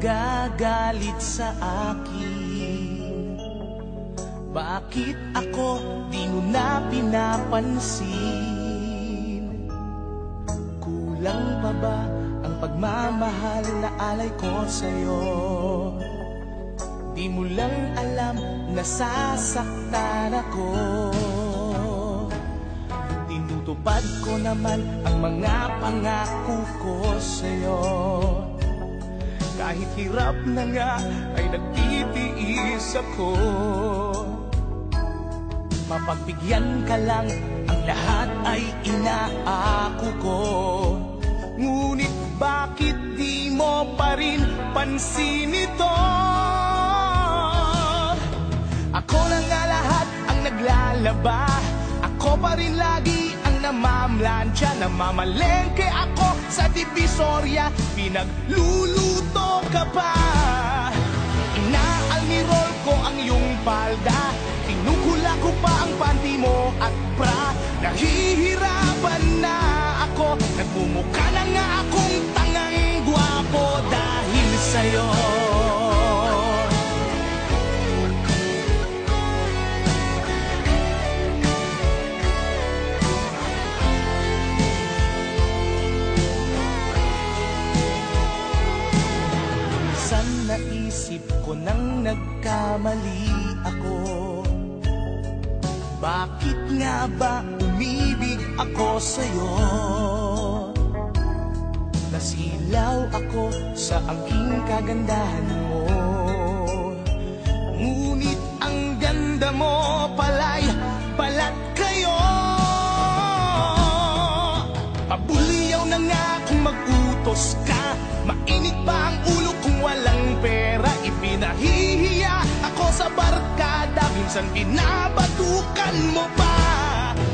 nagagalit sa akin? Bakit ako di mo na pinapansin? Kulang pa ba ang pagmamahal na alay ko sa'yo? Di mo lang alam na sasaktan ako Tinutupad ko naman ang mga pangako ko sa'yo Kahit hirap na nga ay nagtitiis ako. Mapagbigyan ka lang, ang lahat ay inaako ko. Ngunit bakit di mo pa rin pansin ito? Ako na nga lahat ang naglalaba. Ako pa rin lagi ang namamlansya. Namamalengke ako sa divisorya Pinagluluto ka pa. Inaalmirol ko ang iyong palda. Tinukula ko pa ang panty mo at bra. Nahihirapan na ako. Nagmumukha na nga akong tangang gwapo dahil sa'yo naisip ko nang nagkamali ako. Bakit nga ba umibig ako sa'yo? Nasilaw ako sa angking kagandahan mo. Ngunit ang ganda mo pala'y balat kayo. Pabuliyaw na nga kung mag-utos ka. Mainit pa ang ulo kung walang Minsan binabatukan mo pa.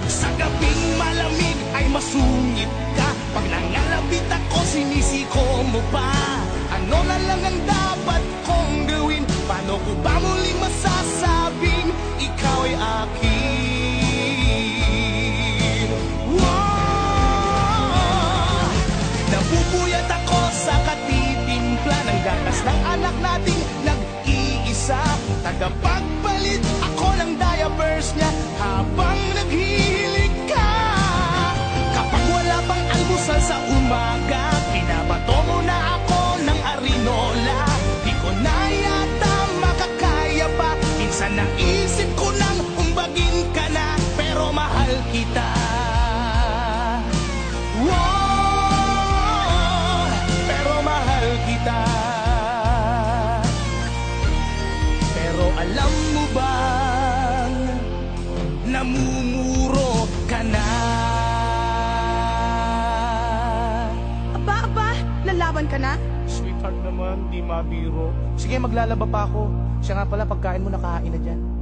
Sa gabing malamig ay masungit ka. Pag nangalabit ako sinisiko mo pa. Ano na lang ang dapat kong gawin? Paano ko ba muling masasabing Ikaw ay akin? Wow! Napupuyat ako sa katitimpla ng gatas ng anak nating nag-iisa. Tagapagpalit kita. Wow, pero mahal kita. Pero alam mo bang Namumuro ka na? Aba, aba, lalaban ka na? Sweetheart naman, di mabiro. Sige, maglalaba pa ako. Siya nga pala, pagkain mo nakahain na dyan